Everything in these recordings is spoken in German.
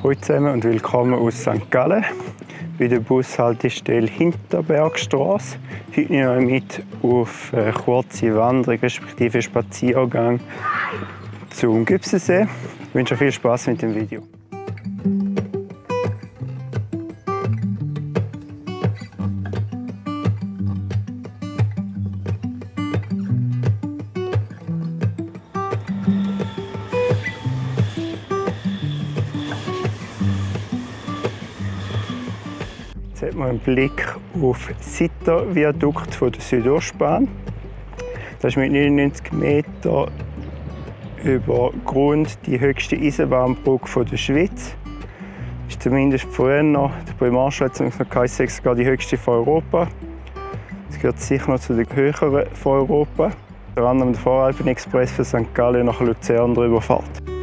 Hallo zusammen und willkommen aus St. Gallen bei der Bushaltestelle Hinterbergstraße. Heute nehme ich mit auf eine kurze Wanderung respektive Spaziergang zum Gübsensee. Ich wünsche euch viel Spaß mit dem Video. Man einen Blick auf das Sitter-Viadukt von der Südostbahn. Das ist mit 99 Metern über Grund die höchste Eisenbahnbrücke der Schweiz. Das Ist zumindest früher noch, der Marschall noch geheißen, die höchste von Europa. Es gehört sicher noch zu den höheren von Europa. Unter anderem der Voralpen-Express von St. Gallen nach Luzern drüber fährt.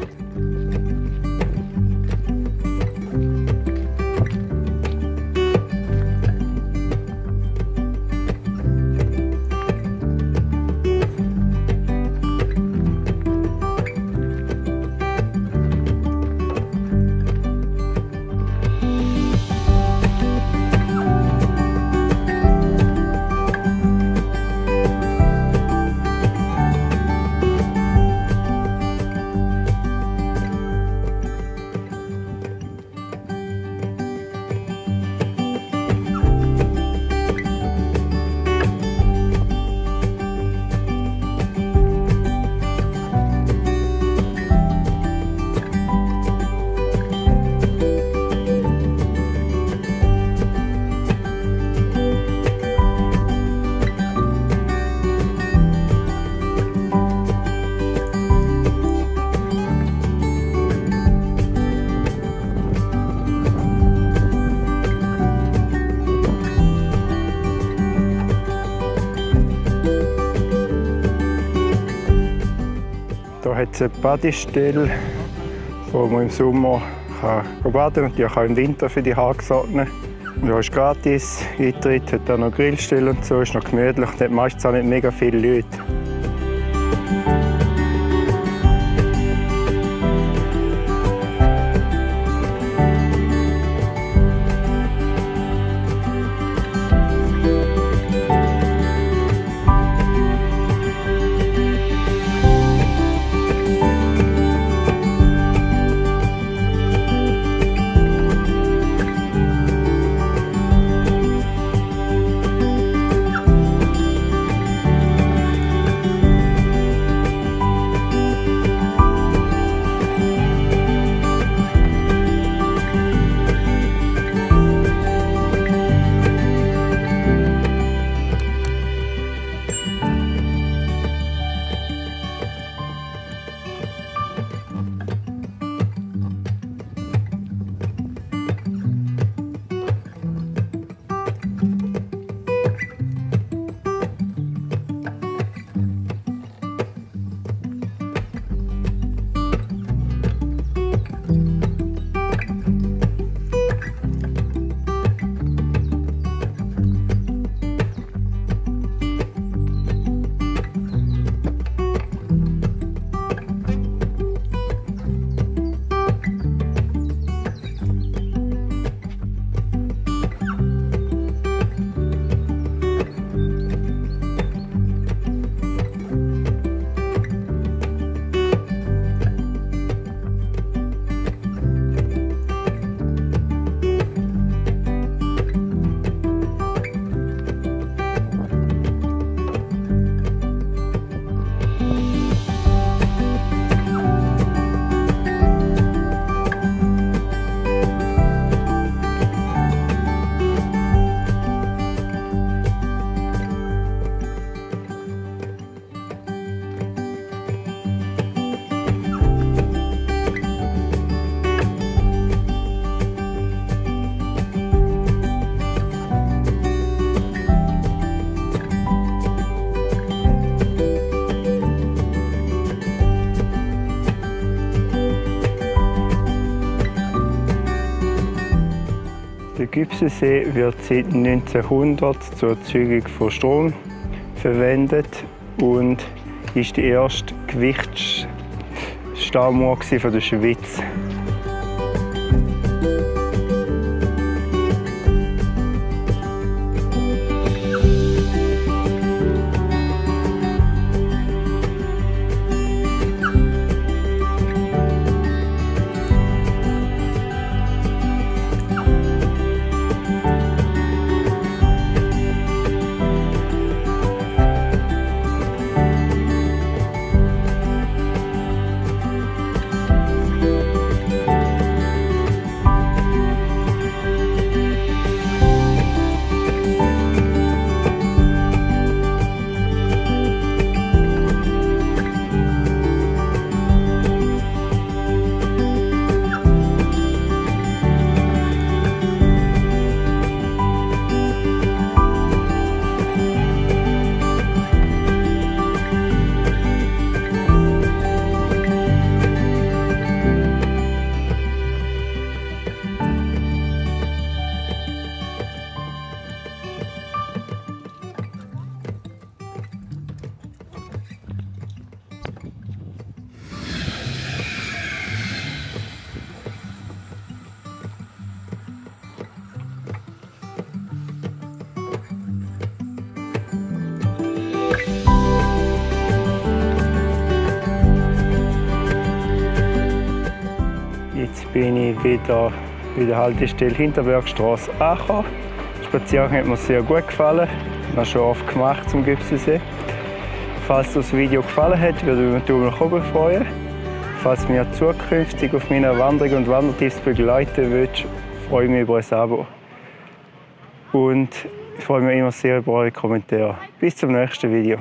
Hier hat es eine Badestelle, wo man im Sommer kann baden kann und auch im Winter für die gesorgt. Ja, ist gratis, Eintritt hat auch noch Grillstelle und so, ist noch gemütlich und hat meistens auch nicht mega viele Leute. Der Gübsensee wird seit 1900 zur Erzeugung von Strom verwendet und ist die erste Gewichtsstaumauer der Schweiz. Bin ich wieder bei der Haltestelle Hinterbergstraße. Der Spaziergang hat mir sehr gut gefallen. Ich habe schon oft gemacht zum Gipselsee. Falls das Video gefallen hat, würde ich mich nach oben freuen. Falls du mich zukünftig auf meiner Wanderung und Wandertipps begleiten willst, freue ich mich über ein Abo. Und ich freue mich immer sehr über eure Kommentare. Bis zum nächsten Video.